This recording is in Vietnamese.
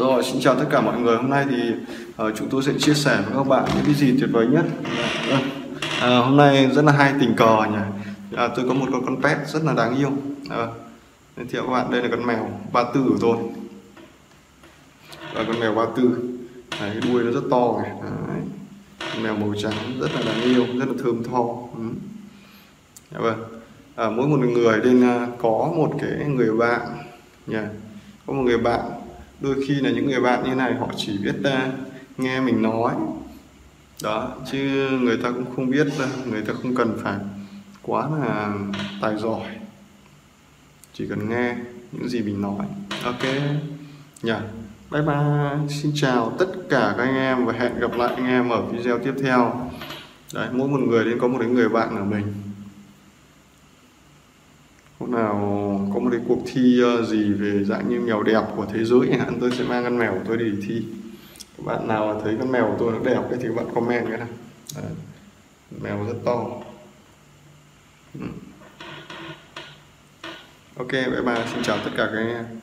Rồi, xin chào tất cả mọi người. Hôm nay thì uh, chúng tôi sẽ chia sẻ với các bạn những cái gì tuyệt vời nhất. Uh, hôm nay rất là hay tình cờ nhỉ. Uh, tôi có một con con pet rất là đáng yêu. Uh, giới thiệu các bạn đây là con mèo ba tư của tôi. Và con mèo ba tư. Đấy, cái đuôi nó rất to này. Đấy. Con mèo màu trắng rất là đáng yêu, rất là thơm tho. Ừ. Dạ vâng. À, mỗi một người nên có một cái người bạn nhỉ. Có một người bạn đôi khi là những người bạn như này họ chỉ biết uh, nghe mình nói. Đó chứ người ta cũng không biết uh, người ta không cần phải quá là tài giỏi. Chỉ cần nghe những gì mình nói. Ok. Nhỉ yeah. bye bye. Xin chào tất cả các anh em và hẹn gặp lại anh em ở video tiếp theo. Đấy mỗi một người nên có một cái người bạn của mình. Hôm nào có một cái cuộc thi ờ, gì về dạng như mèo đẹp của thế giới chẳng hạn, tôi sẽ mang con mèo của tôi đi thi các bạn nào thấy con mèo của tôi nó đẹp thì các bạn comment cái này. Đấy. mèo rất to ừ. ok, bye bye, xin chào tất cả các anh em